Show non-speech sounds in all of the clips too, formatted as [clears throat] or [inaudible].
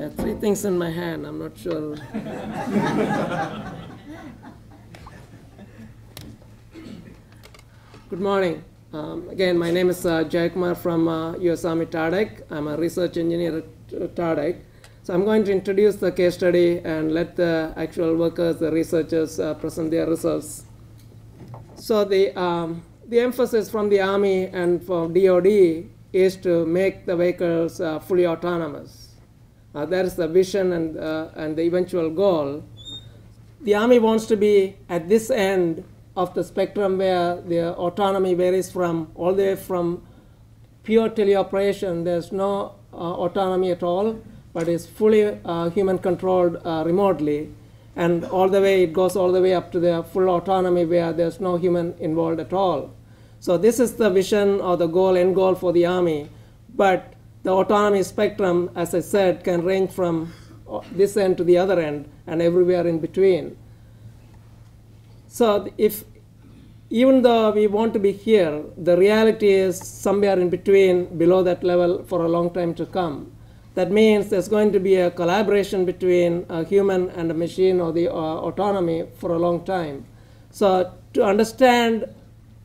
I have three things in my hand. I'm not sure. Good morning. Um, again, my name is uh, Jayakumar from uh, US Army TARDEC. I'm a research engineer at uh, TARDEC. So I'm going to introduce the case study and let the actual workers, the researchers, uh, present their results. So the, um, the emphasis from the Army and from DoD is to make the vehicles uh, fully autonomous. Uh, that is the vision and, uh, and the eventual goal. The Army wants to be at this end of the spectrum where the autonomy varies from all the way from pure teleoperation, there's no uh, autonomy at all, but it's fully uh, human controlled uh, remotely. And all the way, it goes all the way up to the full autonomy where there's no human involved at all. So this is the vision or the goal, end goal for the Army. But the autonomy spectrum, as I said, can range from uh, this end to the other end and everywhere in between. So if even though we want to be here, the reality is somewhere in between, below that level for a long time to come. That means there's going to be a collaboration between a human and a machine or the uh, autonomy for a long time. So to understand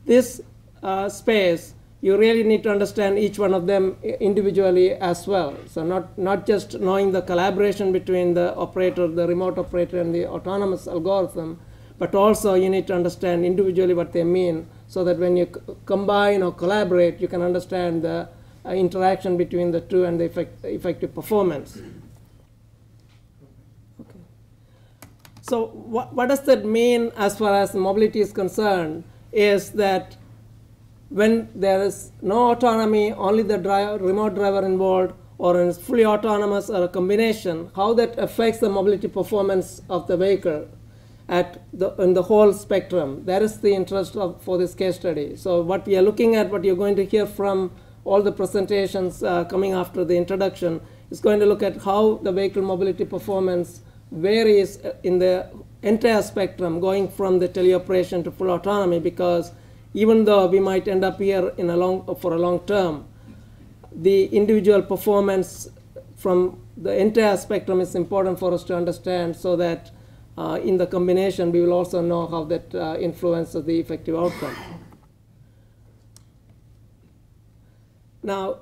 this uh, space, you really need to understand each one of them individually as well. So not, not just knowing the collaboration between the operator, the remote operator, and the autonomous algorithm, but also you need to understand individually what they mean so that when you combine or collaborate, you can understand the uh, interaction between the two and the effect effective performance. Okay. So what, what does that mean as far as mobility is concerned is that when there is no autonomy, only the driver, remote driver involved, or is fully autonomous or a combination, how that affects the mobility performance of the vehicle at the, in the whole spectrum. That is the interest of, for this case study. So what we are looking at, what you're going to hear from all the presentations uh, coming after the introduction, is going to look at how the vehicle mobility performance varies in the entire spectrum, going from the teleoperation to full autonomy, because even though we might end up here in a long, for a long term, the individual performance from the entire spectrum is important for us to understand so that uh, in the combination, we will also know how that uh, influences the effective outcome. Now,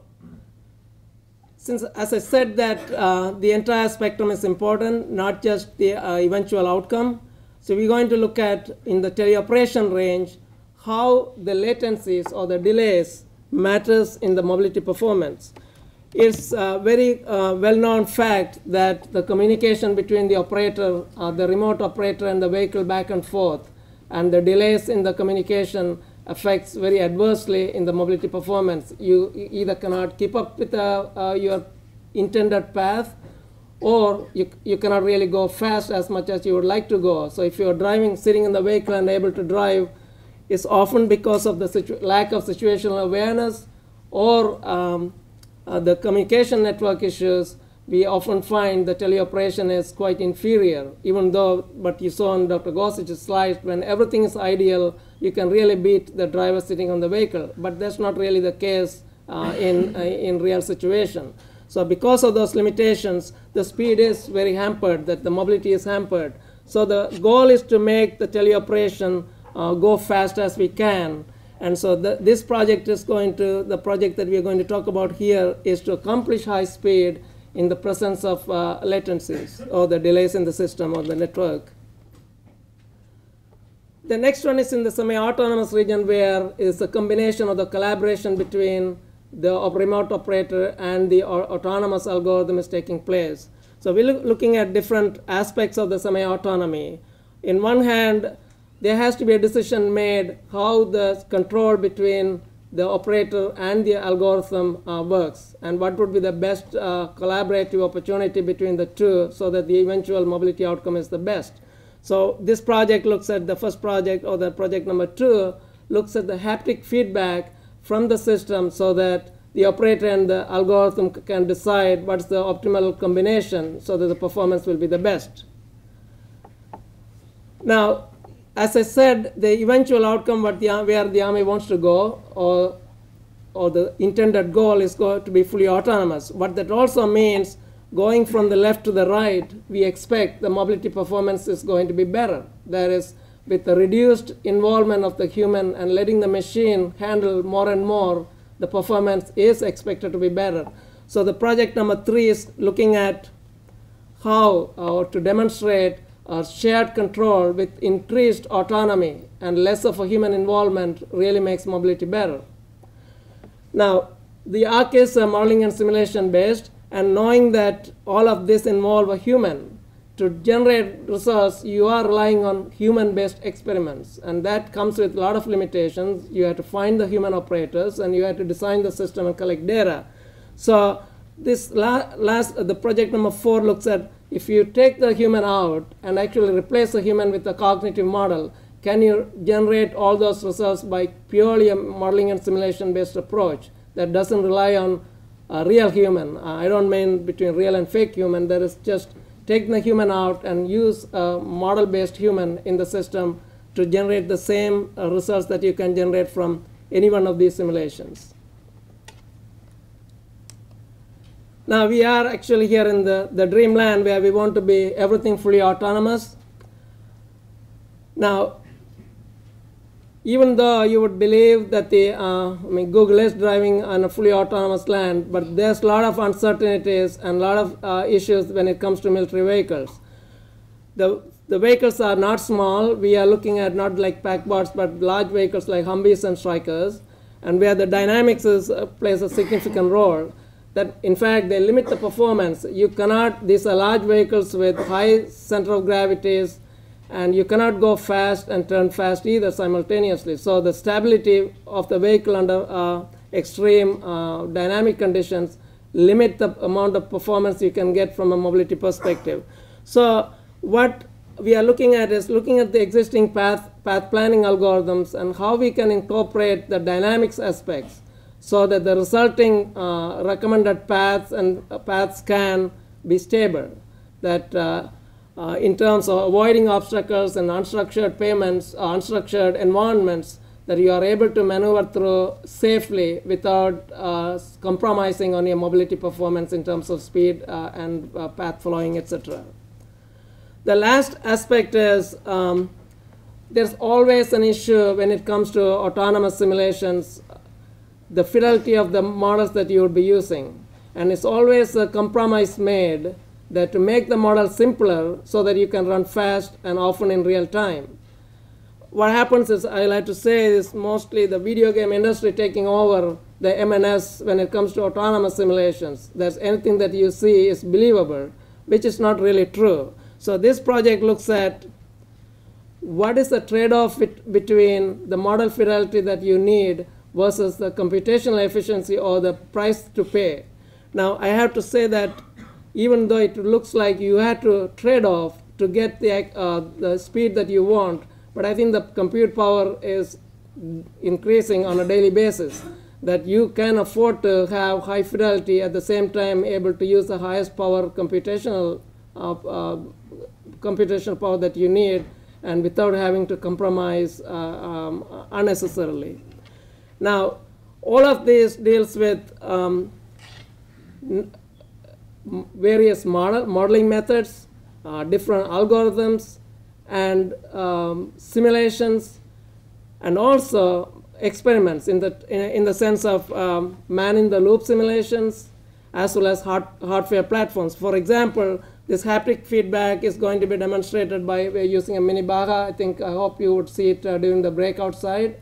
since, as I said, that uh, the entire spectrum is important, not just the uh, eventual outcome. So we're going to look at, in the teleoperation range, how the latencies or the delays matters in the mobility performance. It's a very uh, well-known fact that the communication between the operator, uh, the remote operator and the vehicle back and forth, and the delays in the communication affects very adversely in the mobility performance. You either cannot keep up with uh, uh, your intended path, or you, you cannot really go fast as much as you would like to go. So if you're driving, sitting in the vehicle and able to drive, it's often because of the lack of situational awareness or um, uh, the communication network issues, we often find the teleoperation is quite inferior, even though, but you saw on Dr. Gorsich's slide, when everything is ideal, you can really beat the driver sitting on the vehicle. But that's not really the case uh, in, uh, in real situation. So because of those limitations, the speed is very hampered, that the mobility is hampered. So the goal is to make the teleoperation uh, go fast as we can and so the, this project is going to, the project that we are going to talk about here is to accomplish high speed in the presence of uh, latencies or the delays in the system or the network. The next one is in the semi-autonomous region where is a combination of the collaboration between the remote operator and the autonomous algorithm is taking place. So we're looking at different aspects of the semi-autonomy. In one hand, there has to be a decision made how the control between the operator and the algorithm uh, works and what would be the best uh, collaborative opportunity between the two so that the eventual mobility outcome is the best. So this project looks at the first project or the project number two looks at the haptic feedback from the system so that the operator and the algorithm can decide what's the optimal combination so that the performance will be the best. Now, as I said, the eventual outcome the, where the Army wants to go, or, or the intended goal is going to be fully autonomous. What that also means, going from the left to the right, we expect the mobility performance is going to be better. That is, with the reduced involvement of the human and letting the machine handle more and more, the performance is expected to be better. So the project number three is looking at how or to demonstrate a shared control with increased autonomy and less of a human involvement really makes mobility better. Now, the ARC is modeling and simulation based, and knowing that all of this involve a human, to generate results, you are relying on human-based experiments, and that comes with a lot of limitations. You have to find the human operators, and you have to design the system and collect data. So this la last, uh, the project number four looks at if you take the human out and actually replace the human with a cognitive model, can you generate all those results by purely a modeling and simulation-based approach that doesn't rely on a real human? Uh, I don't mean between real and fake human. There is just take the human out and use a model-based human in the system to generate the same uh, results that you can generate from any one of these simulations. Now we are actually here in the, the dreamland where we want to be everything fully autonomous. Now, even though you would believe that the, uh, I mean, Google is driving on a fully autonomous land, but there's a lot of uncertainties and a lot of uh, issues when it comes to military vehicles. The, the vehicles are not small. We are looking at not like packbots, but large vehicles like Humvees and Strykers, and where the dynamics is, uh, plays a significant role. That in fact they limit the performance. You cannot. These are large vehicles with high center of gravities and you cannot go fast and turn fast either simultaneously. So the stability of the vehicle under uh, extreme uh, dynamic conditions limit the amount of performance you can get from a mobility perspective. So what we are looking at is looking at the existing path, path planning algorithms and how we can incorporate the dynamics aspects so that the resulting uh, recommended paths and uh, paths can be stable. That uh, uh, in terms of avoiding obstacles and unstructured payments, uh, unstructured environments that you are able to maneuver through safely without uh, compromising on your mobility performance in terms of speed and path following, etc. The last aspect is um, there's always an issue when it comes to autonomous simulations, the fidelity of the models that you will be using. And it's always a compromise made that to make the model simpler so that you can run fast and often in real time. What happens is, I like to say, is mostly the video game industry taking over the M&S when it comes to autonomous simulations. That anything that you see is believable, which is not really true. So this project looks at what is the trade-off between the model fidelity that you need versus the computational efficiency or the price to pay. Now, I have to say that even though it looks like you had to trade off to get the, uh, the speed that you want, but I think the compute power is increasing on a daily basis. That you can afford to have high fidelity at the same time able to use the highest power computational uh, uh, computational power that you need and without having to compromise uh, um, unnecessarily. Now, all of this deals with um, various model, modeling methods, uh, different algorithms, and um, simulations, and also experiments in the, in the sense of um, man-in-the-loop simulations, as well as hard, hardware platforms. For example, this haptic feedback is going to be demonstrated by using a mini Baja. I think, I hope you would see it uh, during the breakout side.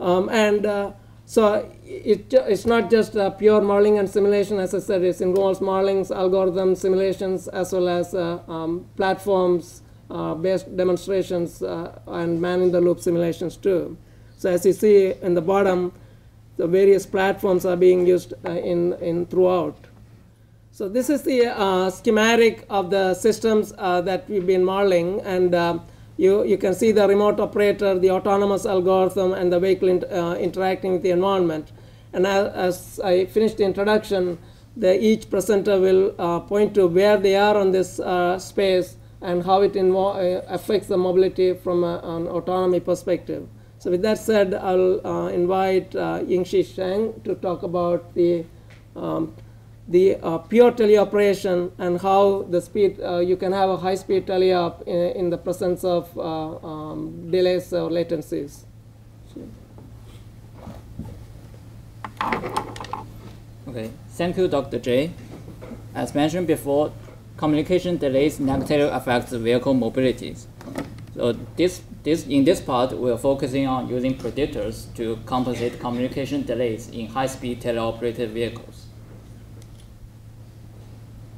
Um, and uh, so it, it's not just uh, pure modeling and simulation, as I said, it involves modeling, algorithms, simulations, as well as uh, um, platforms, uh, based demonstrations, uh, and man-in-the-loop simulations too. So as you see in the bottom, the various platforms are being used uh, in, in throughout. So this is the schematic of the systems that we've been modeling, and you, you can see the remote operator, the autonomous algorithm, and the vehicle in, uh, interacting with the environment. And as, as, I finish the introduction, the, each presenter will uh, point to where they are on this uh, space and how it uh, affects the mobility from a, an autonomy perspective. So with that said, I'll uh, invite uh, Yingshi Zheng to talk about the um, the uh, pure teleoperation and how the speed, uh, you can have a high speed teleop in, in the presence of uh, um, delays or latencies. Okay, thank you, Dr. J. As mentioned before, communication delays negatively affect vehicle mobilities. So this, this, in this part, we're focusing on using predictors to compensate communication delays in high-speed teleoperated vehicles.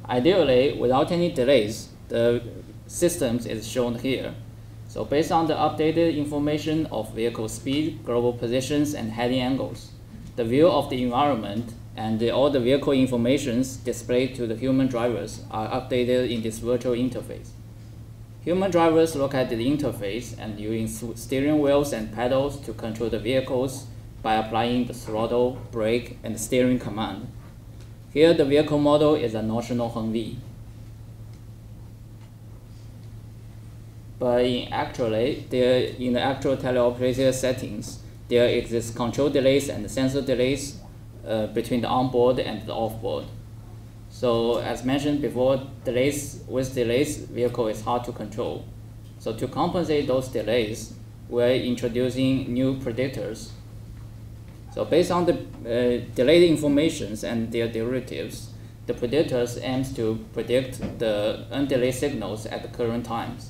Ideally, without any delays, the systems is shown here. So based on the updated information of vehicle speed, global positions, and heading angles, the view of the environment and the, all the vehicle informations displayed to the human drivers are updated in this virtual interface. Human drivers look at the interface and using steering wheels and pedals to control the vehicles by applying the throttle, brake, and steering command. Here, the vehicle model is a notional Humvee. But in actually, there, in the actual teleoperator settings, there exists control delays and sensor delays uh, between the onboard and the offboard. So as mentioned before, delays with delays, vehicle is hard to control. So to compensate those delays, we're introducing new predictors. So based on the uh, delayed informations and their derivatives, the predictors aims to predict the undelayed signals at the current times.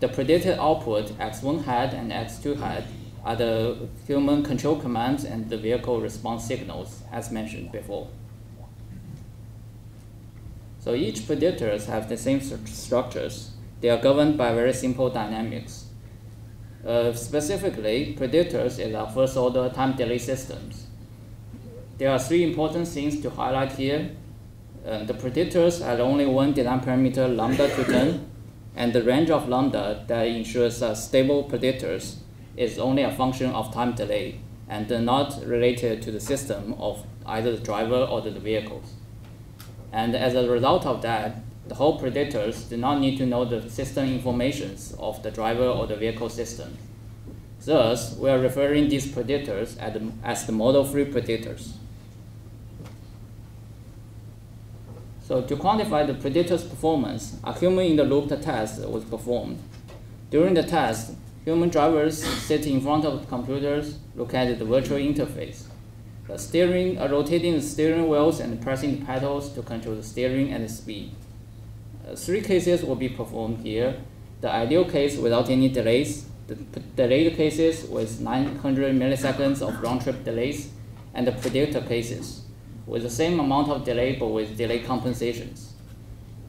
The predicted output X1 hat and X2 hat are the human control commands and the vehicle response signals, as mentioned before. So each predictors have the same st structures. They are governed by very simple dynamics. Specifically, predictors in our first order time delay systems. There are three important things to highlight here. Uh, the predictors have only one design parameter lambda to 10, and the range of lambda that ensures uh, stable predictors is only a function of time delay and not related to the system of either the driver or the vehicles. And as a result of that, the whole predictors do not need to know the system informations of the driver or the vehicle system. Thus, we are referring these predictors as the, model-free predictors. So to quantify the predictor's performance, a human-in-the-loop test was performed. During the test, Human drivers sit in front of computers, look at the virtual interface. The steering, uh, rotating the steering wheels and pressing the pedals to control the steering and the speed. Uh, three cases will be performed here. The ideal case without any delays, the delayed cases with 900 milliseconds of round-trip delays, and the predictor cases with the same amount of delay but with delay compensations.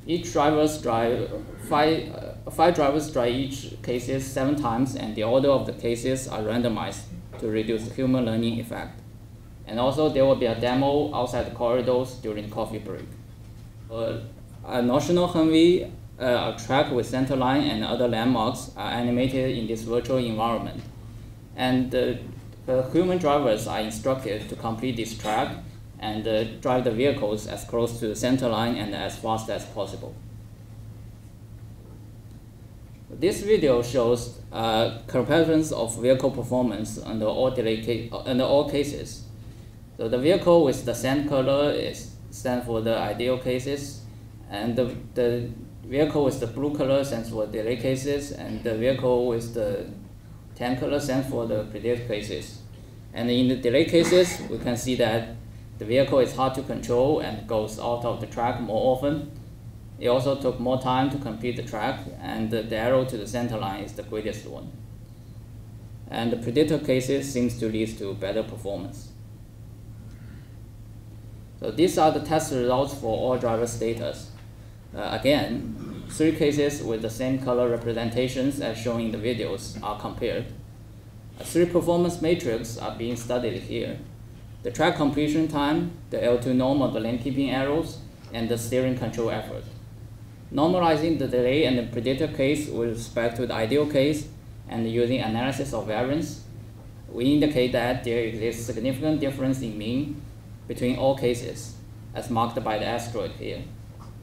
Each driver's drive five, uh, five drivers drive each cases seven times, and the order of the cases are randomized to reduce the human learning effect. And also, there will be a demo outside the corridors during coffee break. Uh, a notional Humvee, uh, a track with center line and other landmarks are animated in this virtual environment. And uh, the human drivers are instructed to complete this track and uh, drive the vehicles as close to the center line and as fast as possible. This video shows uh, comparisons of vehicle performance under all, under all cases. So the vehicle with the sand color is stand for the ideal cases, and the, the vehicle with the blue color stands for delay cases, and the vehicle with the tan color stands for the predict cases. And in the delay cases, we can see that the vehicle is hard to control and goes out of the track more often. It also took more time to complete the track, and the arrow to the center line is the greatest one. And the predictor cases seems to lead to better performance. So these are the test results for all driver status. Uh, again, three cases with the same color representations as shown in the videos are compared. three performance matrix are being studied here the track completion time, the L2 norm of the lane keeping arrows, and the steering control effort. Normalizing the delay and the predictor case with respect to the ideal case and using analysis of variance, we indicate that there exists significant difference in mean between all cases, as marked by the asteroid here.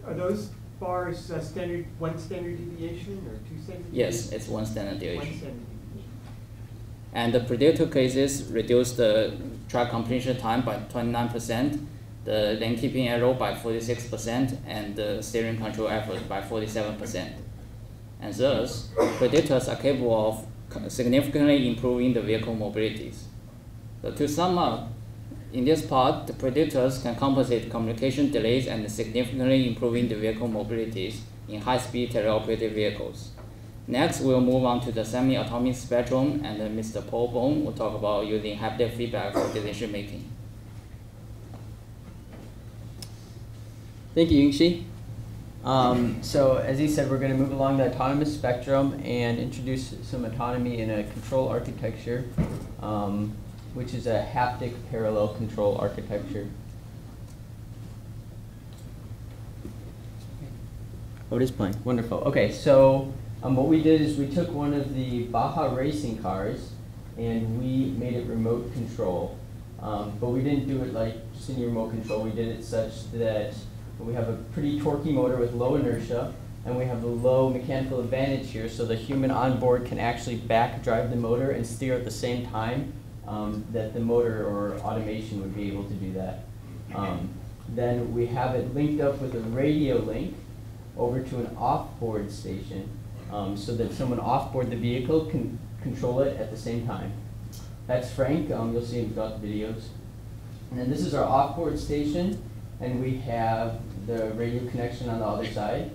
Are those bars uh, standard one standard deviation or two standard? Yes, it's one standard deviation. One standard deviation. And the predictor cases reduce the track completion time by 29%, the lane keeping error by 46% and the steering control effort by 47%. And thus, predictors are capable of significantly improving the vehicle mobilities. So to sum up, in this part, the predictors can compensate communication delays and significantly improving the vehicle mobilities in high-speed teleoperated vehicles. Next, we'll move on to the semi-autonomous spectrum, and Mr. Paul Bohm will talk about using haptic feedback for decision making. Thank you, Yingshi. Um, so as he said, we're going to move along the autonomous spectrum and introduce some autonomy in a control architecture, um, which is a haptic parallel control architecture. Oh, it is playing. Wonderful. Okay, so um, what we did is we took one of the Baja racing cars and we made it remote control. Um, but we didn't do it like just any remote control. We did it such that we have a pretty torquey motor with low inertia, and we have a low mechanical advantage here, so the human on board can actually back drive the motor and steer at the same time um, that the motor or automation would be able to do that. Um, then we have it linked up with a radio link over to an off-board station um, so that someone off-board the vehicle can control it at the same time. That's Frank, um, you'll see him throughout the videos. And then this is our off-board station and we have the radio connection on the other side.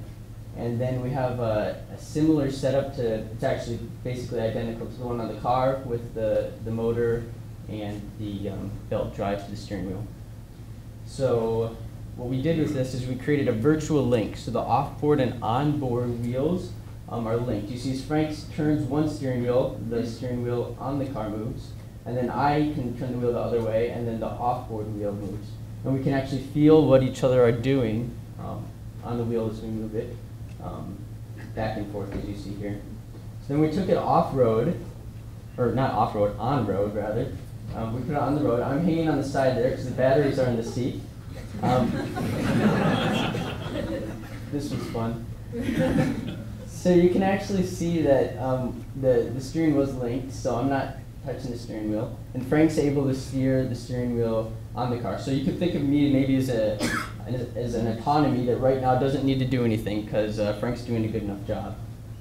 And then we have a, a, similar setup to, it's actually basically identical to the one on the car with the, the motor and the um, belt drive to the steering wheel. So what we did with this is we created a virtual link. So the off-board and on-board wheels um, are linked. You see Frank turns one steering wheel, the steering wheel on the car moves, and then I can turn the wheel the other way, and then the off-board wheel moves and we can actually feel what each other are doing um, on the wheel as we move it um, back and forth as you see here. So then we took it off-road, or not off-road, on-road rather. Um, we put it on the road. I'm hanging on the side there because the batteries are in the seat. Um, [laughs] this was fun. So you can actually see that um, the, the steering was linked, so I'm not touching the steering wheel. And Frank's able to steer the steering wheel on the car. So you could think of me maybe as a as an autonomy that right now doesn't need to do anything because uh, Frank's doing a good enough job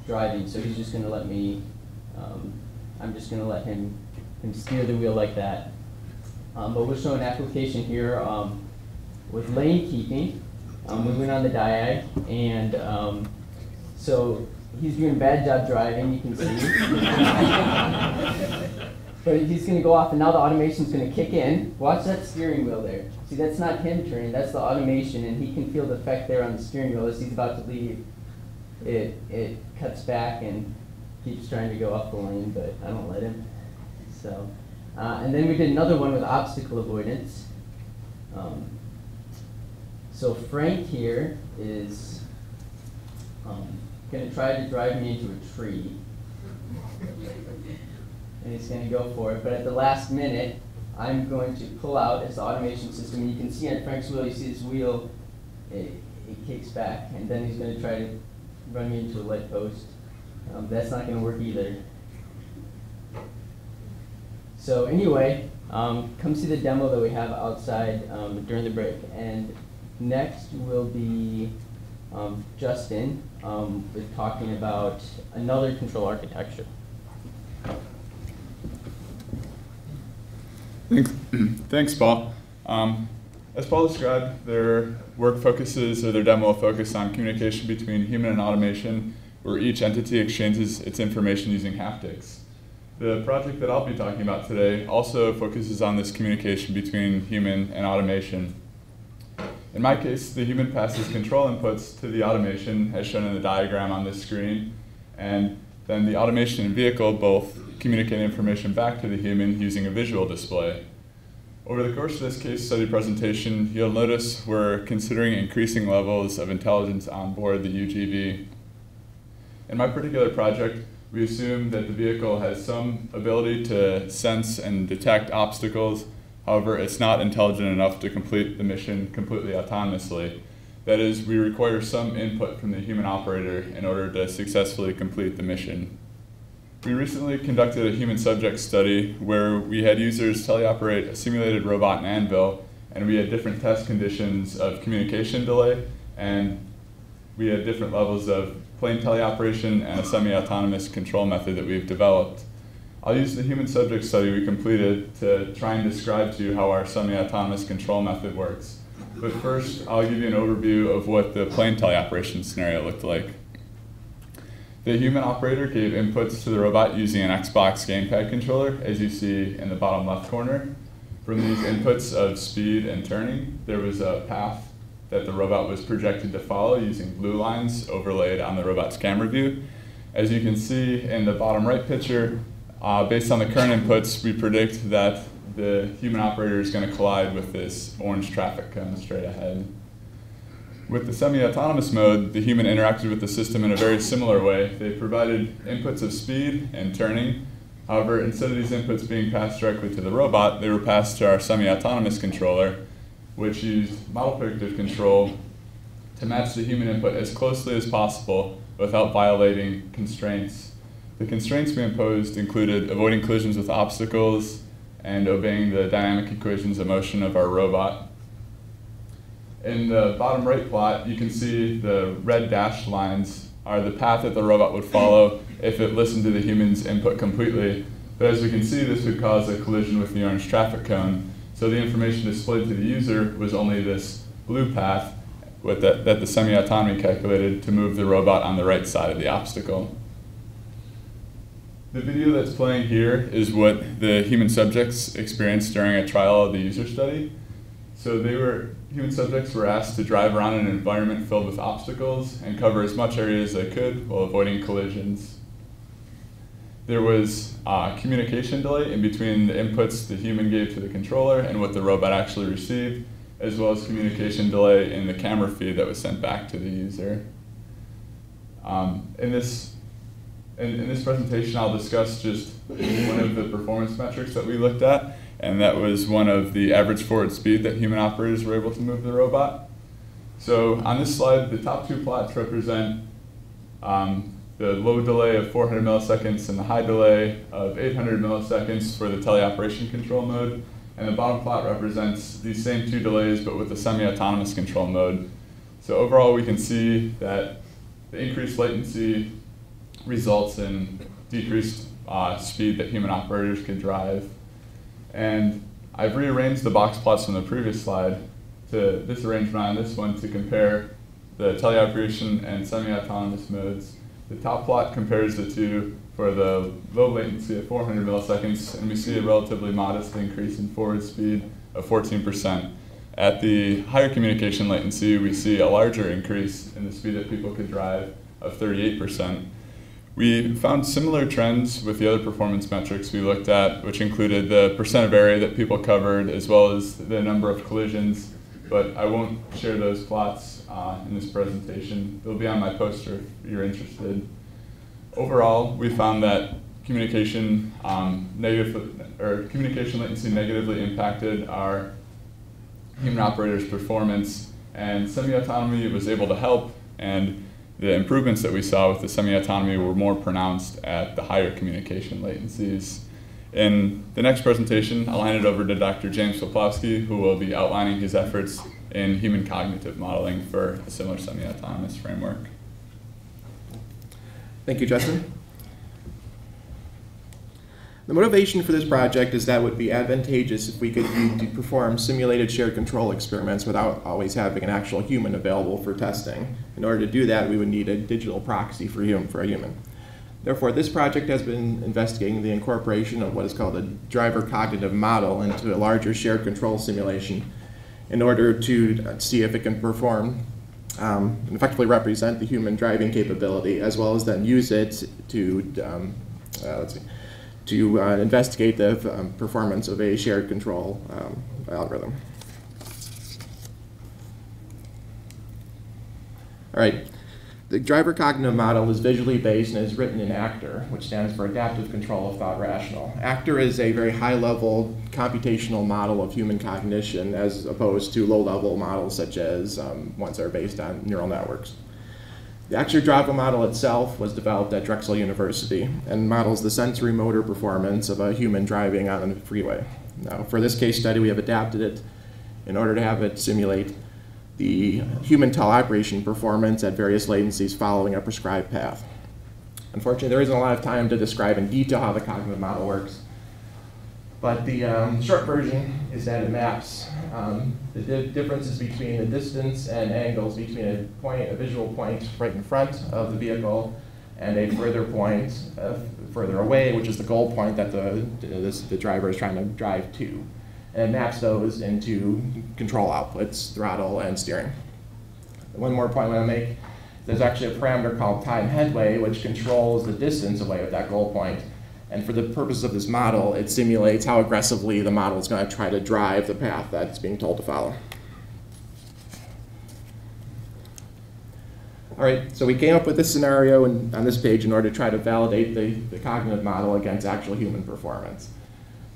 driving. So he's just going to let me. Um, I'm just going to let him him steer the wheel like that. Um, but we'll show an application here um, with lane keeping. Um, we went on the diag, and um, so he's doing a bad job driving. You can see. [laughs] [laughs] But he's going to go off, and now the automation is going to kick in. Watch that steering wheel there. See, that's not him turning, that's the automation, and he can feel the effect there on the steering wheel as he's about to leave. It, it cuts back and keeps trying to go up the lane, but I don't let him. So, uh, and then we did another one with obstacle avoidance. Um, so Frank here is um, going to try to drive me into a tree [laughs] and he's going to go for it. But at the last minute, I'm going to pull out this automation system. And you can see on Frank's wheel, you see this wheel, it, it kicks back. And then he's going to try to run me into a light post. Um, that's not going to work either. So anyway, um, come see the demo that we have outside um, during the break. And next will be um, Justin um, with talking about another control architecture. Thanks, [clears throat] Thanks Paul. Um, as Paul described, their work focuses, or their demo will focus on communication between human and automation, where each entity exchanges its information using haptics. The project that I'll be talking about today also focuses on this communication between human and automation. In my case, the human passes control inputs to the automation, as shown in the diagram on this screen, and then the automation and vehicle both communicate information back to the human using a visual display. Over the course of this case study presentation, you'll notice we're considering increasing levels of intelligence on board the UGV. In my particular project, we assume that the vehicle has some ability to sense and detect obstacles, however, it's not intelligent enough to complete the mission completely autonomously. That is, we require some input from the human operator in order to successfully complete the mission. We recently conducted a human subject study where we had users teleoperate a simulated robot in ANVEL and we had different test conditions of communication delay, and we had different levels of plain teleoperation and a semi-autonomous control method that we've developed. I'll use the human subject study we completed to try and describe to you how our semi-autonomous control method works. But first, I'll give you an overview of what the plain teleoperation scenario looked like. The human operator gave inputs to the robot using an Xbox gamepad controller, as you see in the bottom left corner. From these inputs of speed and turning, there was a path that the robot was projected to follow using blue lines overlaid on the robot's camera view. As you can see in the bottom right picture, uh, based on the current inputs, we predict that the human operator is going to collide with this orange traffic cone straight ahead. With the semi-autonomous mode, the human interacted with the system in a very similar way. They provided inputs of speed and turning. However, instead of these inputs being passed directly to the robot, they were passed to our semi-autonomous controller, which used model predictive control to match the human input as closely as possible without violating constraints. The constraints we imposed included avoiding collisions with obstacles and obeying the dynamic equations of motion of our robot. In the bottom right plot, you can see the red dashed lines are the path that the robot would follow if it listened to the human's input completely. But as we can see, this would cause a collision with the orange traffic cone. So the information displayed to the user was only this blue path with that, that the semi-autonomy calculated to move the robot on the right side of the obstacle. The video that's playing here is what the human subjects experienced during a trial of the user study. So they were human subjects were asked to drive around in an environment filled with obstacles and cover as much area as they could while avoiding collisions. There was uh, communication delay in between the inputs the human gave to the controller and what the robot actually received, as well as communication delay in the camera feed that was sent back to the user. Um, in this in, in this presentation, I'll discuss just one of the performance metrics that we looked at and that was one of the average forward speed that human operators were able to move the robot. So on this slide, the top two plots represent um, the low delay of 400 milliseconds and the high delay of 800 milliseconds for the teleoperation control mode. And the bottom plot represents these same two delays, but with the semi-autonomous control mode. So overall, we can see that the increased latency results in decreased uh, speed that human operators can drive. And I've rearranged the box plots from the previous slide to this arrangement on this one to compare the teleoperation and semi-autonomous modes. The top plot compares the two for the low latency at 400 milliseconds, and we see a relatively modest increase in forward speed of 14%. At the higher communication latency, we see a larger increase in the speed that people could drive of 38%. We found similar trends with the other performance metrics we looked at, which included the percent of area that people covered as well as the number of collisions, but I won't share those plots uh, in this presentation. They'll be on my poster if you're interested. Overall, we found that communication um, negative or communication latency negatively impacted our human operators' performance, and semi-autonomy was able to help and the improvements that we saw with the semi-autonomy were more pronounced at the higher communication latencies. In the next presentation, I'll hand it over to Dr. James Poplawski, who will be outlining his efforts in human cognitive modeling for a similar semi-autonomous framework. Thank you, Justin. The motivation for this project is that it would be advantageous if we could perform simulated shared control experiments without always having an actual human available for testing. In order to do that, we would need a digital proxy for, human, for a human. Therefore, this project has been investigating the incorporation of what is called a driver cognitive model into a larger shared control simulation in order to see if it can perform um, and effectively represent the human driving capability as well as then use it to, um, uh, let's see, to uh, investigate the um, performance of a shared control um, algorithm. All right. The driver cognitive model is visually based and is written in ACT-R, which stands for Adaptive Control of Thought Rational. ACT-R is a very high-level computational model of human cognition as opposed to low-level models such as um, ones that are based on neural networks. The ACT-R driver model itself was developed at Drexel University and models the sensory motor performance of a human driving on a freeway. Now, for this case study, we have adapted it in order to have it simulate the human teleoperation performance at various latencies following a prescribed path. Unfortunately, there isn't a lot of time to describe in detail how the cognitive model works. But the um, short version is that it maps um, the di- differences between the distance and angles between a point, a visual point right in front of the vehicle, and a further point uh, further away, which is the goal point that the this, the driver is trying to drive to, and it maps those into control outputs, throttle and steering. One more point I want to make: there's actually a parameter called time headway, which controls the distance away with that goal point. And for the purposes of this model, it simulates how aggressively the model is going to try to drive the path that it's being told to follow. All right, so we came up with this scenario in, on this page in order to try to validate the, the cognitive model against actual human performance.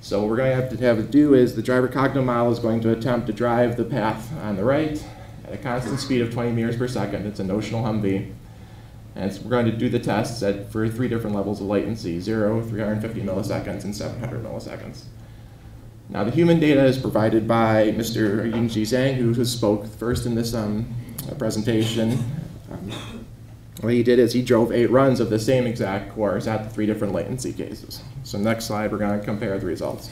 So what we're going to have to have to do is the driver cognitive model is going to attempt to drive the path on the right at a constant speed of 20 meters per second. It's a notional Humvee. And so we're going to do the tests at, for three different levels of latency, 0, 350 milliseconds, and 700 milliseconds. Now, the human data is provided by Mr. Yingshi Zheng, who who spoke first in this um, presentation. Um, what he did is he drove eight runs of the same exact course at the three different latency cases. So next slide, we're going to compare the results.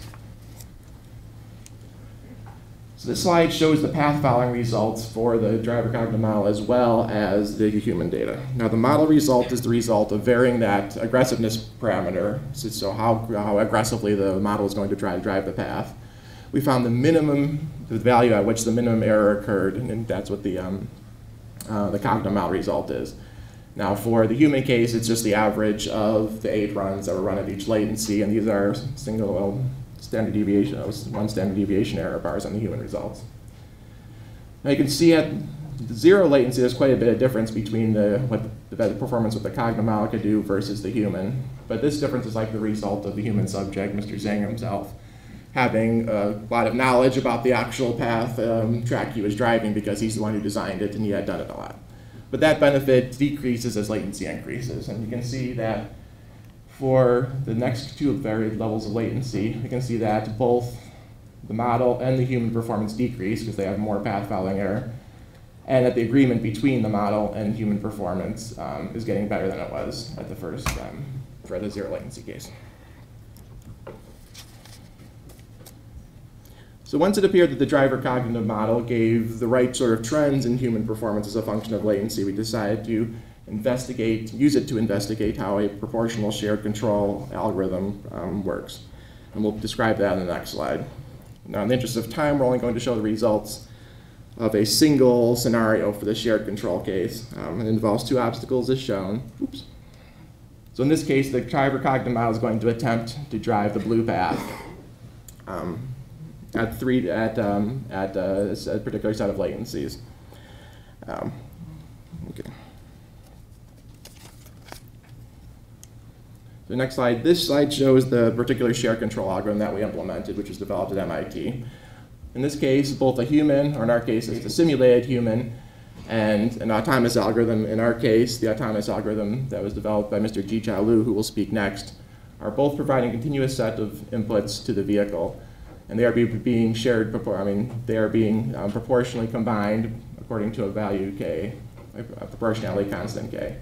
So this slide shows the path following results for the driver cognitive model as well as the human data. Now the model result is the result of varying that aggressiveness parameter, so, so how, how aggressively the model is going to try to drive the path. We found the minimum, the value at which the minimum error occurred, and that's what the, um, uh, the cognitive model result is. Now for the human case, it's just the average of the eight runs that were run at each latency, and these are single, standard deviation, that was one standard deviation error bars on the human results. Now you can see at zero latency, there's quite a bit of difference between the, what the, the performance what the cognitive could do versus the human. But this difference is like the result of the human subject, Mr. Zheng himself, having a lot of knowledge about the actual path um, track he was driving because he's the one who designed it and he had done it a lot. But that benefit decreases as latency increases. And you can see that for the next two varied levels of latency, we can see that both the model and the human performance decrease because they have more path following error, and that the agreement between the model and human performance um, is getting better than it was at the first, um, for the zero latency case. So once it appeared that the driver cognitive model gave the right sort of trends in human performance as a function of latency, we decided to investigate, use it to investigate how a proportional shared control algorithm um, works. And we'll describe that in the next slide. Now, in the interest of time, we're only going to show the results of a single scenario for the shared control case. Um, it involves two obstacles as shown. Oops. So in this case, the driver cognitive model is going to attempt to drive the blue path um, at three at um, at uh, a particular set of latencies. Um, okay. The next slide, this slide shows the particular shared control algorithm that we implemented, which was developed at MIT. In this case, both a human, or in our case, it's a simulated human, and an autonomous algorithm, in our case, the autonomous algorithm that was developed by Mr. Jiechao Liu, who will speak next, are both providing a continuous set of inputs to the vehicle. And they are be, being shared, I mean, they are being um, proportionally combined according to a value k, a proportionality constant k.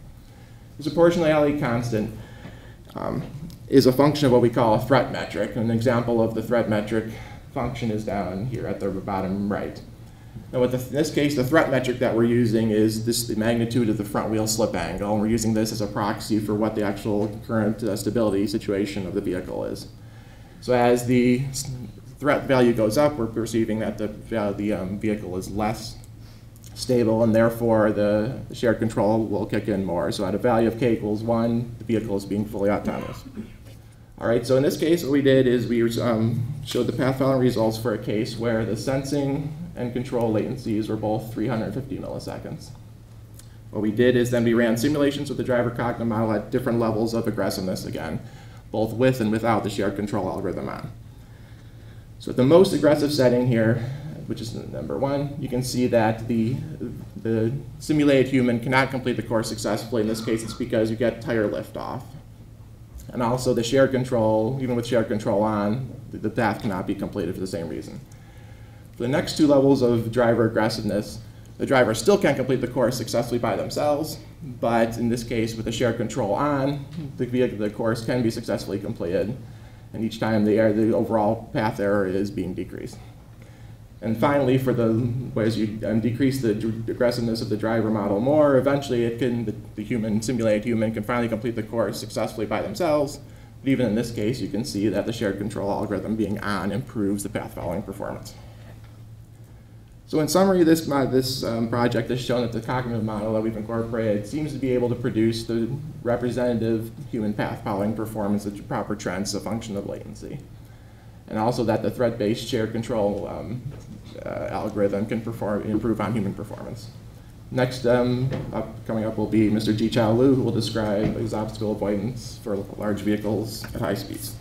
This proportionality constant um, is a function of what we call a threat metric. An example of the threat metric function is down here at the bottom right. Now, the, in this case, the threat metric that we're using is this, the magnitude of the front wheel slip angle, and we're using this as a proxy for what the actual current uh, stability situation of the vehicle is. So as the threat value goes up, we're perceiving that the, uh, the um, vehicle is less stable, and therefore the shared control will kick in more. So at a value of k equals 1, the vehicle is being fully autonomous. All right, so in this case, what we did is we um, showed the path following results for a case where the sensing and control latencies were both 350 milliseconds. What we did is then we ran simulations with the driver cognitive model at different levels of aggressiveness again, both with and without the shared control algorithm on. So at the most aggressive setting here, which is number one, you can see that the, the simulated human cannot complete the course successfully. In this case, it's because you get tire lift off. And also the shared control, even with shared control on, the, path cannot be completed for the same reason. For the next two levels of driver aggressiveness, the driver still can't complete the course successfully by themselves, but in this case, with the shared control on, the, vehicle, the course can be successfully completed. And each time the, the overall path error is being decreased. And finally, for the as you um, decrease the aggressiveness of the driver model more, eventually it can the, the, human simulated human can finally complete the course successfully by themselves. But even in this case, you can see that the shared control algorithm being on improves the path following performance. So in summary, this, this um, project has shown that the cognitive model that we've incorporated seems to be able to produce the representative human path following performance at proper trends, a function of latency and also that the threat-based shared control um, uh, algorithm can perform, improve on human performance. Next, um, up, coming up will be Mr. Jiechao Liu, who will describe his obstacle avoidance for large vehicles at high speeds.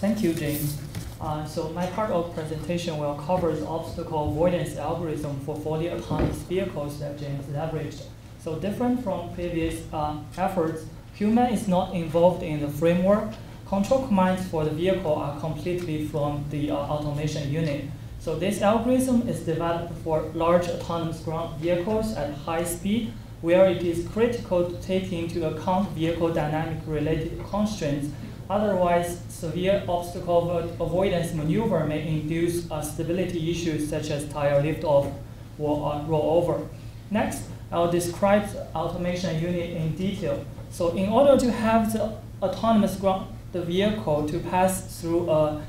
Thank you, James. Uh, so my part of presentation will cover the obstacle avoidance algorithm for fully autonomous vehicles that James leveraged. So different from previous uh, efforts, human is not involved in the framework, control commands for the vehicle are completely from the uh, automation unit. So this algorithm is developed for large autonomous ground vehicles at high speed, where it is critical to take into account vehicle dynamic related constraints. Otherwise, severe obstacle avoidance maneuver may induce uh, stability issues such as tire liftoff or uh, rollover. Next, I'll describe the automation unit in detail. So in order to have the autonomous ground the vehicle to pass through a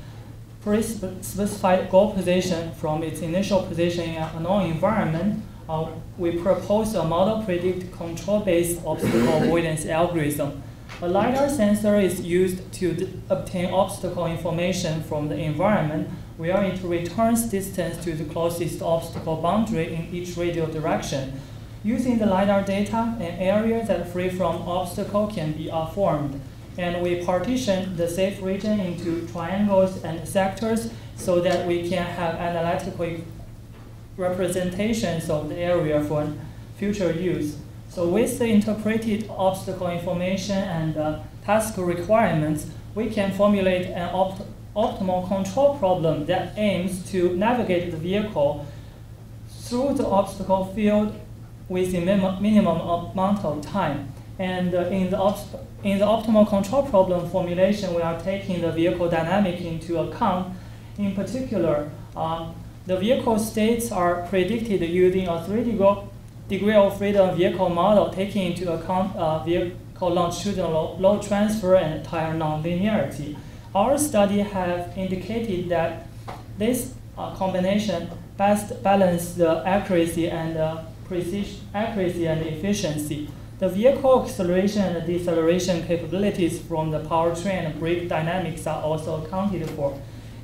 pre-specified goal position from its initial position in a known environment, uh, we propose a model predict control-based obstacle avoidance algorithm. A LiDAR sensor is used to obtain obstacle information from the environment where it returns distance to the closest obstacle boundary in each radial direction. Using the LiDAR data, an area that free from obstacle can be formed and we partition the safe region into triangles and sectors so that we can have analytical representations of the area for future use. So with the interpreted obstacle information and uh, task requirements, we can formulate an opt optimal control problem that aims to navigate the vehicle through the obstacle field within minimum amount of time. And uh, in the in the optimal control problem formulation, we are taking the vehicle dynamic into account. In particular, uh, the vehicle states are predicted using a three degree of freedom vehicle model, taking into account uh, vehicle longitudinal load transfer and tire nonlinearity. Our study have indicated that this uh, combination best balance the accuracy and uh, precision, accuracy and efficiency. The vehicle acceleration and deceleration capabilities from the powertrain and brake dynamics are also accounted for.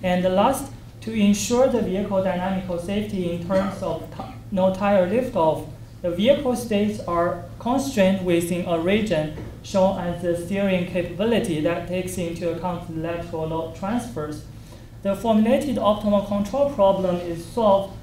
And the last, to ensure the vehicle dynamical safety in terms of no tire liftoff, the vehicle states are constrained within a region shown as the steering capability that takes into account the lateral load transfers. The formulated optimal control problem is solved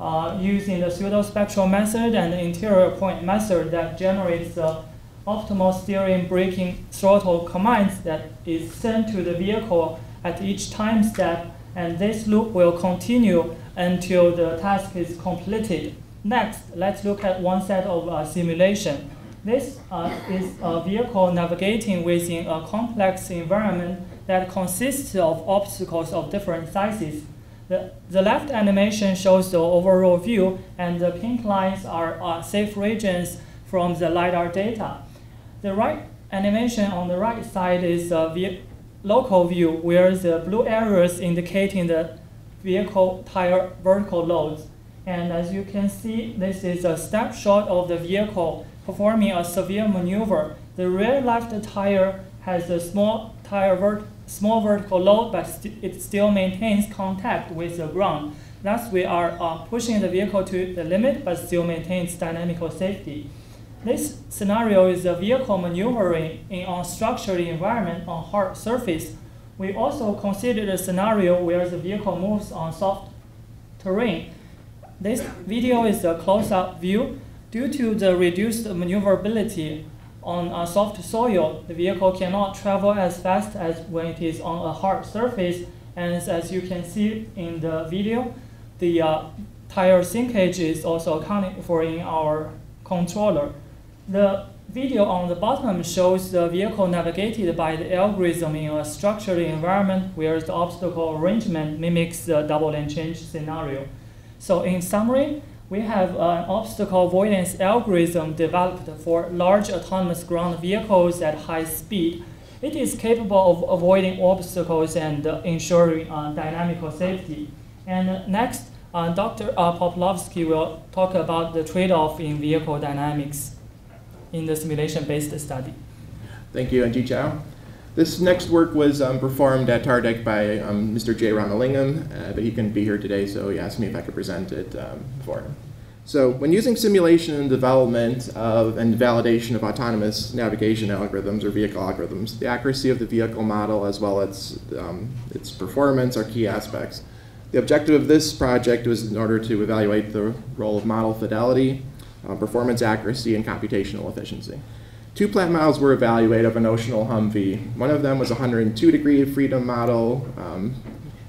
uh, using the pseudo-spectral method and the interior point method that generates the optimal steering braking throttle commands that is sent to the vehicle at each time step, and this loop will continue until the task is completed. Next, let's look at one set of uh, simulation. This uh, is a vehicle navigating within a complex environment that consists of obstacles of different sizes the, left animation shows the overall view, and the pink lines are uh, safe regions from the LiDAR data. The right animation on the right side is a local view, where the blue arrows indicating the vehicle tire vertical loads. And as you can see, this is a snapshot of the vehicle performing a severe maneuver. The rear left tire has a small tire vert small vertical load, but st it still maintains contact with the ground. Thus, we are uh, pushing the vehicle to the limit, but still maintains dynamical safety. This scenario is a vehicle maneuvering in unstructured environment on hard surface. We also considered a scenario where the vehicle moves on soft terrain. This video is a close-up view. Due to the reduced maneuverability on a soft soil, the vehicle cannot travel as fast as when it is on a hard surface, And as you can see in the video, the uh, tire sinkage is also accounted for in our controller. The video on the bottom shows the vehicle navigated by the algorithm in a structured environment where the obstacle arrangement mimics the double lane change scenario. So in summary, we have an obstacle avoidance algorithm developed for large autonomous ground vehicles at high speed. It is capable of avoiding obstacles and uh, ensuring uh, dynamical safety. And next, uh, Dr. Uh, Poplovsky will talk about the trade-off in vehicle dynamics in the simulation-based study. Thank you, Anji Chow. This next work was um, performed at TARDEC by um, Mr. J. Ramalingam, uh, but he couldn't be here today, so he asked me if I could present it um, for him. So when using simulation and development of and validation of autonomous navigation algorithms or vehicle algorithms, the accuracy of the vehicle model as well as um, its performance are key aspects. The objective of this project was in order to evaluate the role of model fidelity, uh, performance accuracy, and computational efficiency. Two plant models were evaluated of an notional Humvee. One of them was a 102 degree freedom model um,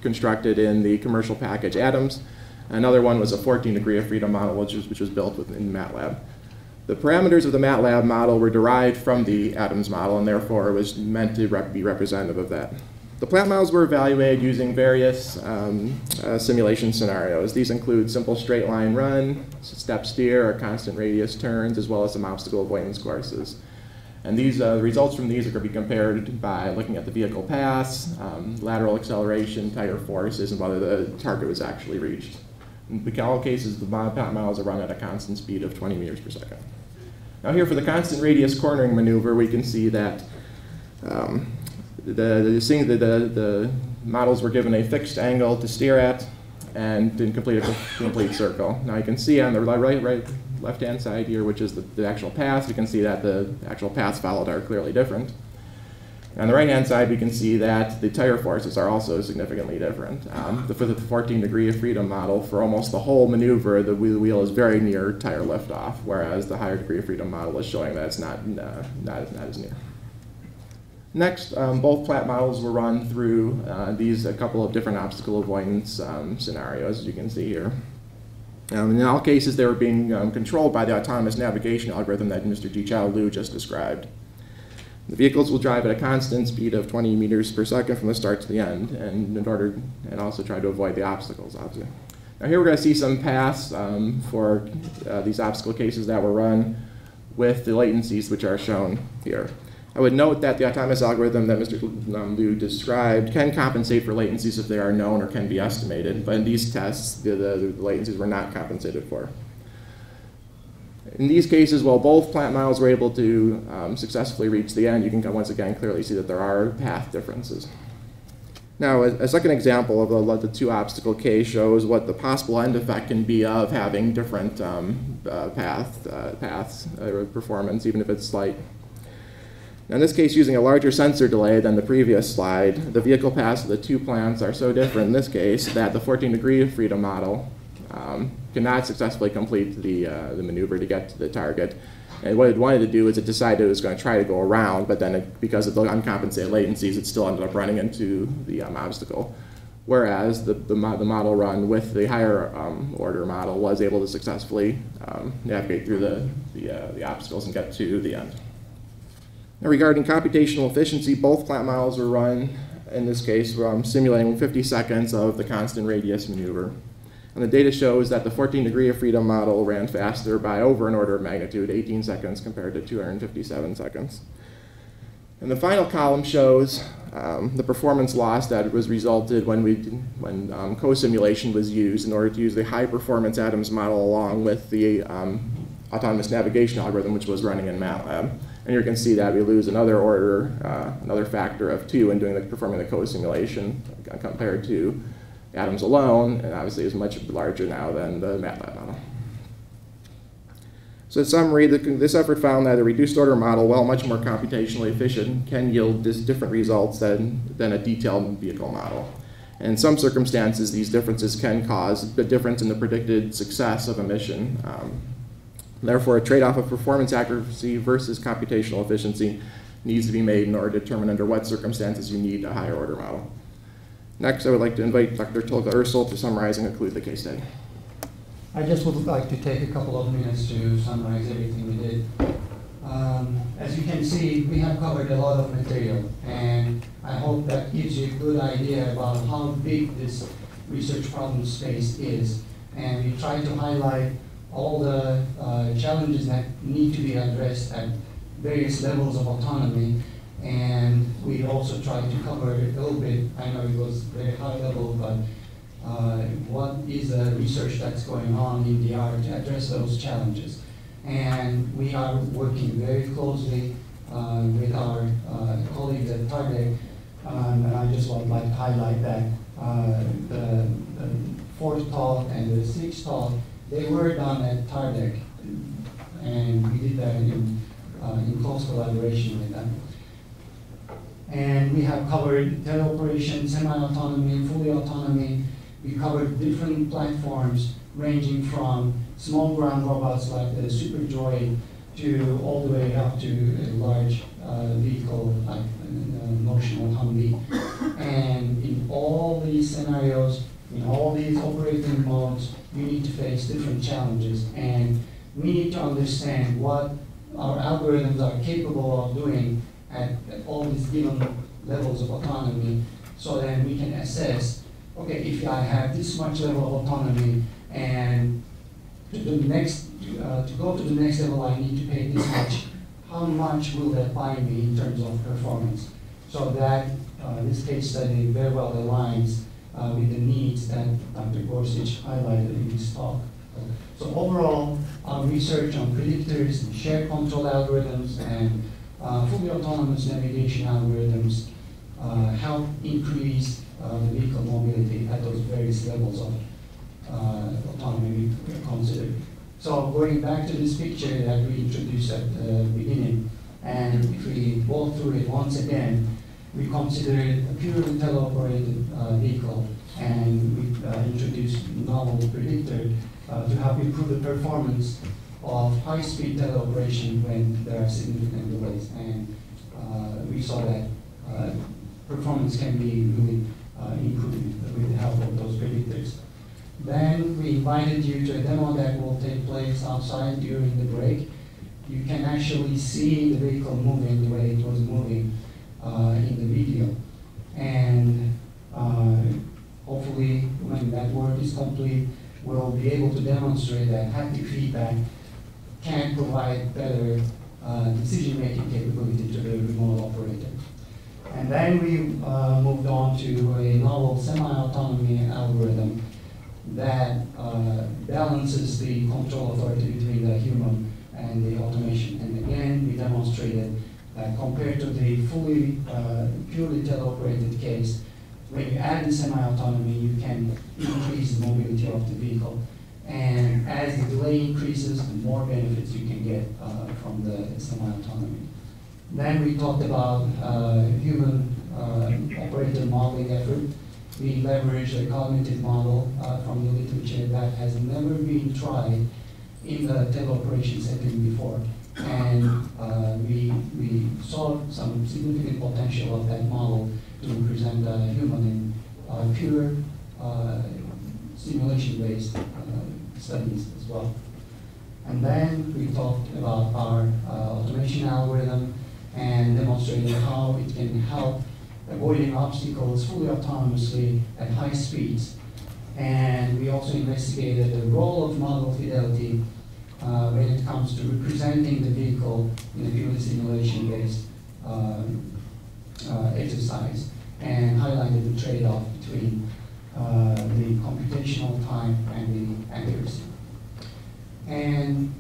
constructed in the commercial package Adams. Another one was a 14 degree of freedom model, which was, which was built within MATLAB. The parameters of the MATLAB model were derived from the Adams model and therefore was meant to rep be representative of that. The plant models were evaluated using various um, uh, simulation scenarios. These include simple straight line run, step steer, or constant radius turns, as well as some obstacle avoidance courses. And these uh, the results from these are going to be compared by looking at the vehicle paths, um, lateral acceleration, tire forces, and whether the target was actually reached. In the all cases, the plant models are run at a constant speed of 20 meters per second. Now here for the constant radius cornering maneuver, we can see that um, the, the, the, the, the models were given a fixed angle to steer at and didn't complete a complete circle. Now you can see on the right, right, left-hand side here, which is the, the actual paths, you can see that the actual paths followed are clearly different. On the right-hand side, we can see that the tire forces are also significantly different. Um, the, for the 14 degree of freedom model, for almost the whole maneuver, the wheel is very near tire liftoff, whereas the higher degree of freedom model is showing that it's not, uh, not, not as near. Next, um, both plant models were run through uh, these a couple of different obstacle avoidance um, scenarios, as you can see here. Um, in all cases, they were being um, controlled by the autonomous navigation algorithm that Mr. Jiechao Liu just described. The vehicles will drive at a constant speed of 20 meters per second from the start to the end, and in order, and also try to avoid the obstacles, obviously. Now here we're going to see some paths um, for uh, these obstacle cases that were run with the latencies which are shown here. I would note that the autonomous algorithm that Mr. Liu described can compensate for latencies if they are known or can be estimated, but in these tests, the, the, the latencies were not compensated for. In these cases, while both plant models were able to um, successfully reach the end, you can once again clearly see that there are path differences. Now, a, a second example of the, the, two obstacle case shows what the possible end effect can be of having different um, uh, path, uh, paths uh, performance, even if it's slight. Now in this case, using a larger sensor delay than the previous slide, the vehicle paths of the two plants are so different in this case that the 14 degree of freedom model um, cannot successfully complete the, uh, the maneuver to get to the target. And what it wanted to do is it decided it was going to try to go around, but then it, because of the uncompensated latencies, it still ended up running into the um, obstacle. Whereas the, the, the, model run with the higher um, order model was able to successfully um, navigate through the, the, uh, the obstacles and get to the end. Now regarding computational efficiency, both plant models were run, in this case, um, simulating 50 seconds of the constant radius maneuver. And the data shows that the 14 degree of freedom model ran faster by over an order of magnitude, 18 seconds compared to 257 seconds. And the final column shows um, the performance loss that was resulted when, we, when um, co-simulation was used in order to use the high performance Adams model along with the um, autonomous navigation algorithm which was running in MATLAB. And you can see that we lose another order, uh, another factor of two in doing the, performing the co-simulation compared to Adams alone, and obviously is much larger now than the MATLAB model. So in summary, the, this effort found that a reduced order model, while much more computationally efficient, can yield different results than, than a detailed vehicle model. And in some circumstances, these differences can cause a difference in the predicted success of a mission. Um, therefore, a trade-off of performance accuracy versus computational efficiency needs to be made in order to determine under what circumstances you need a higher order model. Next, I would like to invite Dr. Tulga Ersal to summarize and conclude the case study. I just would like to take a couple of minutes to summarize everything we did. Um, as you can see, we have covered a lot of material, and I hope that gives you a good idea about how big this research problem space is. And we try to highlight all the uh, challenges that need to be addressed at various levels of autonomy. And we also tried to cover a little bit, I know it was very high level, but uh, what is the research that's going on in DR to address those challenges. And we are working very closely uh, with our uh, colleagues at TARDEC, um, and I just would like to highlight that uh, the, the fourth talk and the sixth talk, they were done at TARDEC, and we did that in, uh, in close collaboration with them. And we have covered teleoperation, semi-autonomy, fully autonomy, we covered different platforms ranging from small ground robots like the Superdroid to all the way up to a large uh, vehicle like a notional Humvee. And in all these scenarios, in all these operating modes, you need to face different challenges. And we need to understand what our algorithms are capable of doing at, at all these given levels of autonomy so that we can assess okay, if I have this much level of autonomy and to the next, uh, to go to the next level, I need to pay this much, how much will that buy me in terms of performance? So that uh, this case study very well aligns uh, with the needs that Dr. Gorsich highlighted in his talk. So overall, our research on predictors and shared control algorithms and uh, fully autonomous navigation algorithms uh, help increase uh, the vehicle mobility at those various levels of uh, autonomy we considered. So going back to this picture that we introduced at the beginning, and if we walk through it once again, we considered a purely teleoperated uh, vehicle, and we uh, introduced novel predictor uh, to help improve the performance of high-speed teleoperation when there are significant delays. And uh, we saw that performance can be really uh, improving with the help of those predictors. Then we invited you to a demo that will take place outside during the break. You can actually see the vehicle moving the way it was moving uh, in the video. And uh, hopefully when that work is complete, we'll be able to demonstrate that haptic feedback can provide better uh, decision-making capability to the remote operator. And then we uh, moved on to a novel semi-autonomy algorithm that uh, balances the control authority between the human and the automation. And again, we demonstrated compared to the fully, uh, purely teleoperated case, when you add the semi-autonomy, you can increase the mobility of the vehicle. And as the delay increases, the more benefits you can get uh, from the semi-autonomy. Then we talked about uh, human uh, operator modeling effort. We leveraged a cognitive model uh, from the literature that has never been tried in the teleoperation setting before. And uh, we, we saw some significant potential of that model to represent human in uh, pure uh, simulation-based studies as well. And then we talked about our automation algorithm and demonstrated how it can help avoiding obstacles fully autonomously at high speeds. And we also investigated the role of model fidelity uh, when it comes to representing the vehicle in a purely simulation-based um, uh, exercise and highlighted the trade-off between uh, the computational time and the accuracy. And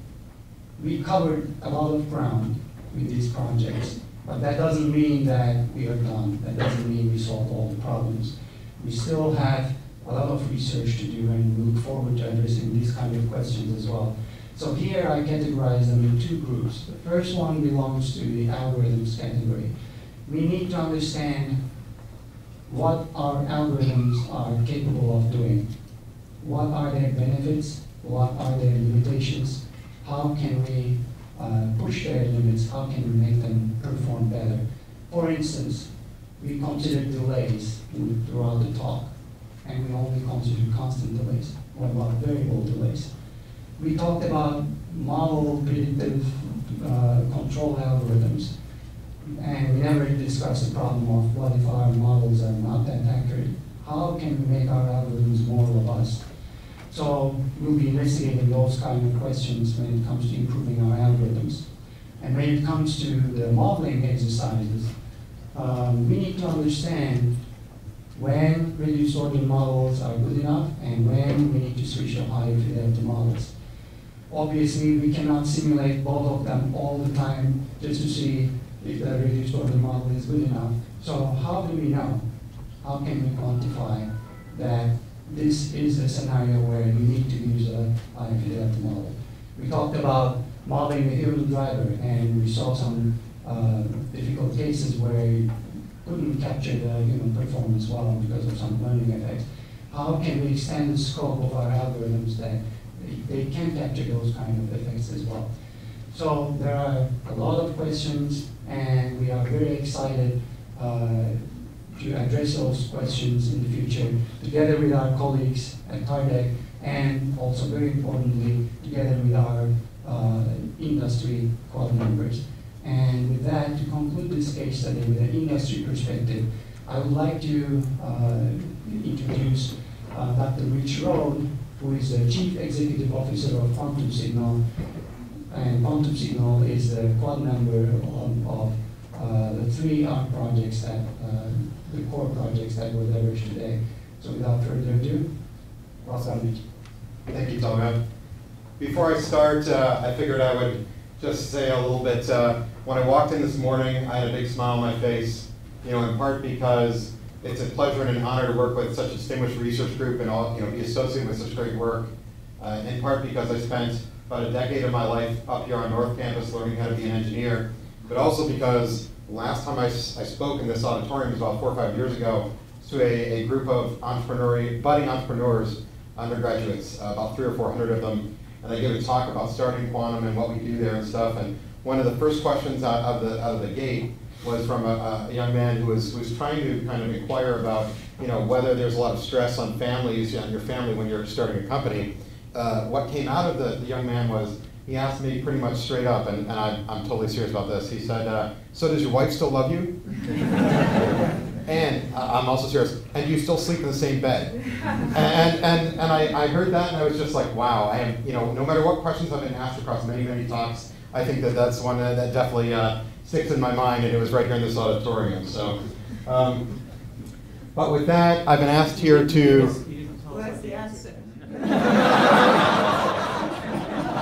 we covered a lot of ground with these projects. But that doesn't mean that we are done. That doesn't mean we solved all the problems. We still have a lot of research to do and we look forward to addressing these kind of questions as well. So here I categorize them in two groups. The first one belongs to the algorithms category. We need to understand what our algorithms are capable of doing. What are their benefits? What are their limitations? How can we uh, push their limits, how can we make them perform better? For instance, we considered delays throughout the talk, and we only considered constant delays, or about variable delays. We talked about model predictive uh, control algorithms, and we never discussed the problem of what if our models are not that accurate? How can we make our algorithms more robust? So we'll be investigating those kind of questions when it comes to improving our algorithms. And when it comes to the modeling exercises, um, we need to understand when reduced order models are good enough and when we need to switch to higher fidelity models. Obviously, we cannot simulate both of them all the time just to see if the reduced order model is good enough. So how do we know? How can we quantify that this is a scenario where you need to use a high fidelity model? We talked about modeling the human driver, and we saw some uh, difficult cases where you couldn't capture the human performance well because of some learning effects. How can we extend the scope of our algorithms that they, can capture those kind of effects as well? So there are a lot of questions, and we are very excited uh, to address those questions in the future together with our colleagues at TARDEC and also very importantly together with our uh, industry quad members. And with that, to conclude this case study with an industry perspective, I would like to uh, introduce uh, Dr. Mitch Rohde, who is the Chief Executive Officer of Quantum Signal. And Quantum Signal is the quad member of, of uh, the three ARC projects that, uh, the core projects that were leveraged today. So without further ado, welcome. Thank you, Tulga. Before I start, uh, I figured I would just say a little bit. Uh, when I walked in this morning, I had a big smile on my face, you know, in part because it's a pleasure and an honor to work with such a distinguished research group and all, you know, be associated with such great work. Uh, in part because I spent about a decade of my life up here on North Campus learning how to be an engineer, but also because last time I, I spoke in this auditorium was about four or five years ago to a, a group of entrepreneur, budding entrepreneurs, undergraduates, uh, about three or four hundred of them, and I gave a talk about starting quantum and what we do there and stuff. And one of the first questions out of the out of the gate was from a, a young man who was was trying to kind of inquire about you know whether there's a lot of stress on families on your family when you're starting a company. Uh, what came out of the, the young man was he asked me pretty much straight up, and, and I'm, I'm totally serious about this. He said, uh, "So does your wife still love you?" [laughs] and uh, I'm also serious. And do you still sleep in the same bed? And and, and, and I, I heard that, and I was just like, "Wow!" I am, you know, no matter what questions I've been asked across many many talks, I think that that's one that, that definitely uh, sticks in my mind, and it was right here in this auditorium. So. Um, but with that, I've been asked here to. What's the answer?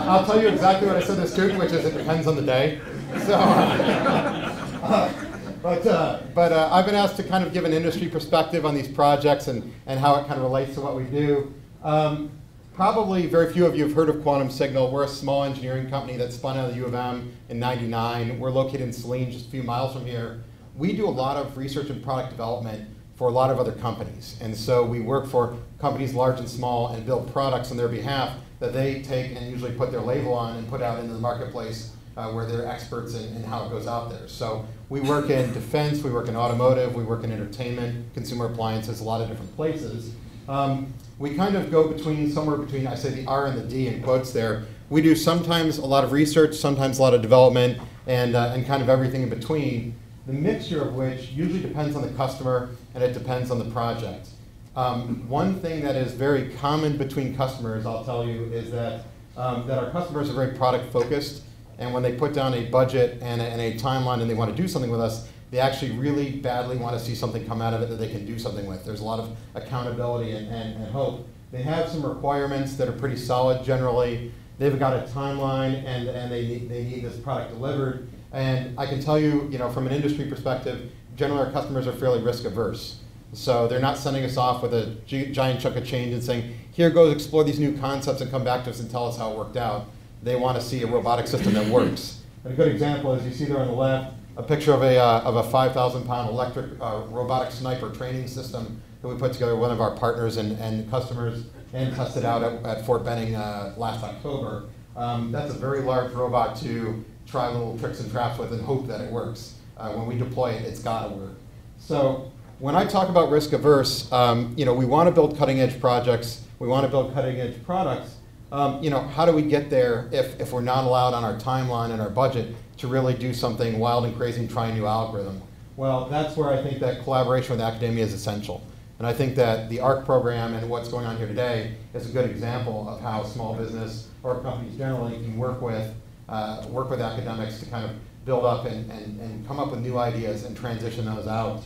I'll tell you exactly what I said to the student, which is it depends on the day. So, uh, [laughs] but uh, but uh, I've been asked to kind of give an industry perspective on these projects and, and how it kind of relates to what we do. Um, probably very few of you have heard of Quantum Signal. We're a small engineering company that spun out of U of M in 99. We're located in Saline, just a few miles from here. We do a lot of research and product development for a lot of other companies. And so we work for companies large and small and build products on their behalf that they take and usually put their label on and put out into the marketplace uh, where they're experts in, in, how it goes out there. So we work in defense, we work in automotive, we work in entertainment, consumer appliances, a lot of different places. Um, we kind of go between somewhere between, I say the R and the D in quotes there. We do sometimes a lot of research, sometimes a lot of development, and, uh, and kind of everything in between. The mixture of which usually depends on the customer and it depends on the project. Um, one thing that is very common between customers, I'll tell you, is that, um, that our customers are very product focused. And when they put down a budget and a, and a timeline and they want to do something with us, they actually really badly want to see something come out of it that they can do something with. There's a lot of accountability and, and, and hope. They have some requirements that are pretty solid generally. They've got a timeline and, and they, need, they need this product delivered. And I can tell you, you know, from an industry perspective, generally our customers are fairly risk averse. So they're not sending us off with a giant chunk of change and saying, here, go explore these new concepts and come back to us and tell us how it worked out. They want to see a robotic system that works. And a good example is you see there on the left a picture of a, uh, of a 5,000 pound electric uh, robotic sniper training system that we put together with one of our partners and, and customers and tested out at, at Fort Benning uh, last October. Um, that's a very large robot to try little tricks and traps with and hope that it works. Uh, when we deploy it, it's got to work. So when I talk about risk averse, um, you know, we want to build cutting edge projects. We want to build cutting edge products. Um, you know, how do we get there if, if we're not allowed on our timeline and our budget to really do something wild and crazy and try a new algorithm? Well, that's where I think that collaboration with academia is essential. And I think that the ARC program and what's going on here today is a good example of how small business or companies generally can work with, uh, work with academics to kind of build up and, and, and come up with new ideas and transition those out.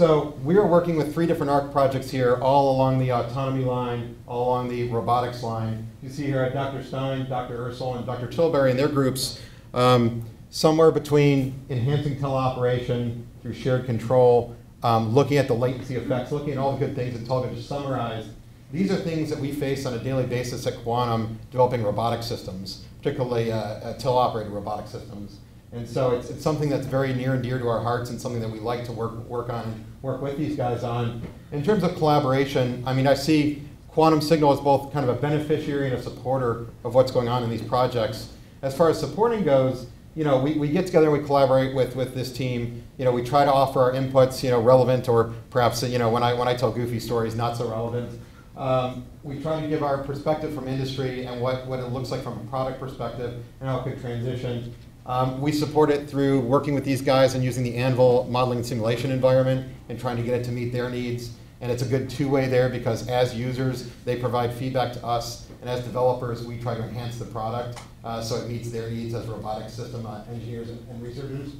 So we are working with three different ARC projects here, all along the autonomy line, all along the robotics line. You see here at Dr. Stein, Dr. Ersal, and Dr. Tilbury and their groups, um, somewhere between enhancing teleoperation through shared control, um, looking at the latency effects, looking at all the good things that Tulga just summarized. These are things that we face on a daily basis at Quantum developing robotic systems, particularly uh, uh, teleoperated robotic systems. And so it's, it's something that's very near and dear to our hearts and something that we like to work, work on, work with these guys on. In terms of collaboration, I mean, I see Quantum Signal as both kind of a beneficiary and a supporter of what's going on in these projects. As far as supporting goes, you know, we, we get together and we collaborate with, with this team. You know, we try to offer our inputs, you know, relevant or perhaps, you know, when I, when I tell goofy stories, not so relevant. Um, we try to give our perspective from industry and what, what it looks like from a product perspective and how it could transition. Um, we support it through working with these guys and using the ANVEL modeling and simulation environment and trying to get it to meet their needs. And it's a good two-way there because as users, they provide feedback to us, and as developers, we try to enhance the product uh, so it meets their needs as robotic system uh, engineers and, and researchers.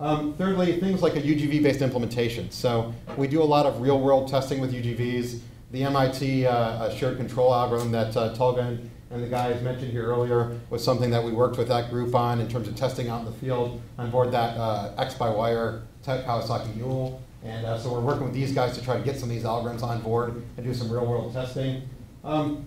Um, thirdly, things like a UGV-based implementation. So we do a lot of real-world testing with UGVs. The MIT uh, shared control algorithm that uh, Tulga and the guys mentioned here earlier was something that we worked with that group on in terms of testing out in the field on board that uh, X-by-wire type Kawasaki Mule. And uh, so we're working with these guys to try to get some of these algorithms on board and do some real world testing. Um,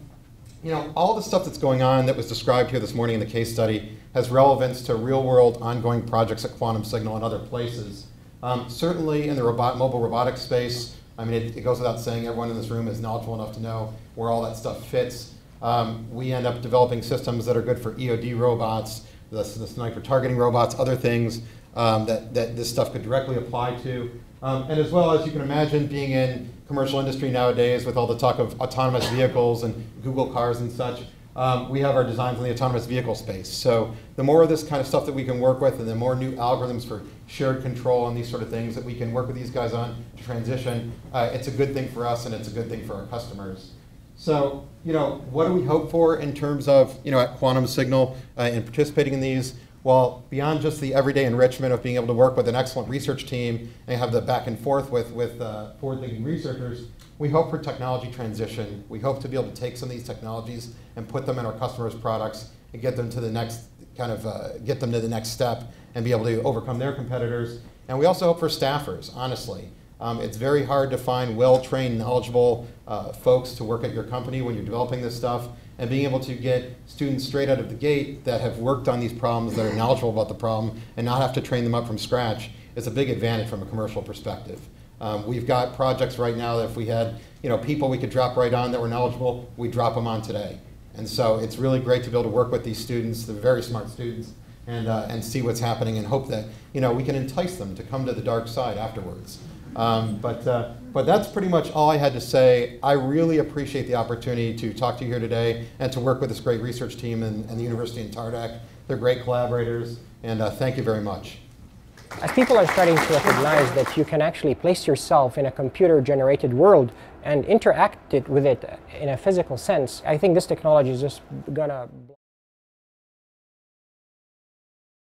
you know, all the stuff that's going on that was described here this morning in the case study has relevance to real world ongoing projects at Quantum Signal and other places. Um, certainly in the robot, mobile robotics space, I mean, it, it, goes without saying everyone in this room is knowledgeable enough to know where all that stuff fits. Um, we end up developing systems that are good for EOD robots, the, the sniper targeting robots, other things um, that, that this stuff could directly apply to. Um, and as well as you can imagine being in commercial industry nowadays with all the talk of autonomous vehicles and Google cars and such, um, we have our designs in the autonomous vehicle space. So the more of this kind of stuff that we can work with and the more new algorithms for shared control and these sort of things that we can work with these guys on to transition, uh, it's a good thing for us and it's a good thing for our customers. So, you know, what do we hope for in terms of, you know, at Quantum Signal uh, in participating in these? Well, beyond just the everyday enrichment of being able to work with an excellent research team and have the back and forth with, with uh, forward-thinking researchers, we hope for technology transition. We hope to be able to take some of these technologies and put them in our customers' products and get them to the next kind of uh, get them to the next step and be able to overcome their competitors. And we also hope for staffers, honestly. Um, it's very hard to find well-trained, knowledgeable uh, folks to work at your company when you're developing this stuff and being able to get students straight out of the gate that have worked on these problems, that are knowledgeable about the problem, and not have to train them up from scratch is a big advantage from a commercial perspective. Um, we've got projects right now that if we had you know, people we could drop right on that were knowledgeable, we'd drop them on today. And so it's really great to be able to work with these students, they're very smart students, and, uh, and see what's happening and hope that you know, we can entice them to come to the dark side afterwards. Um, but, uh, but that's pretty much all I had to say. I really appreciate the opportunity to talk to you here today and to work with this great research team and, and the University in TARDEC. They're great collaborators, and uh, thank you very much. As people are starting to recognize that you can actually place yourself in a computer-generated world and interact it with it in a physical sense, I think this technology is just gonna